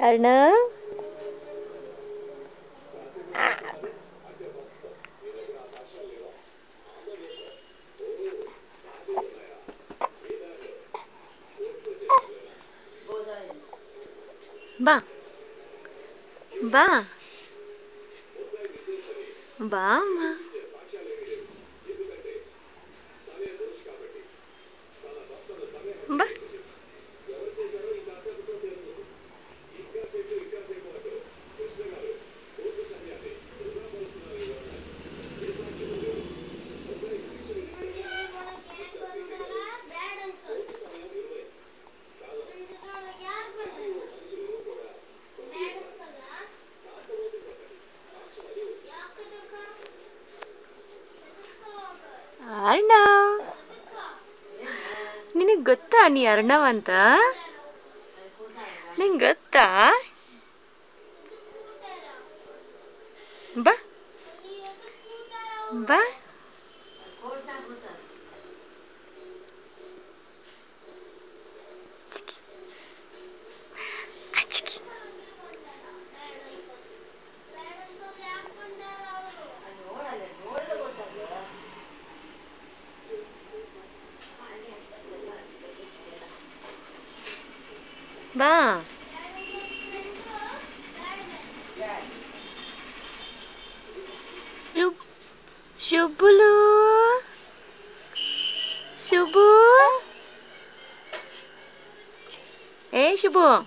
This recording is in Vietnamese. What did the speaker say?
rồi nữa à. ba. Ba. Ba mà. Ba. ಅರ್ಣವ್ ನಿನಗೆ ಗೊತ್ತಾ ನೀ ಅರ್ಣವ್ ಅಂತ ನಿಂಗೆ ಗೊತ್ತಾ? ಬಾ. ಬಾ. Bah. Şubulu. Şubu. Ei, Şubu.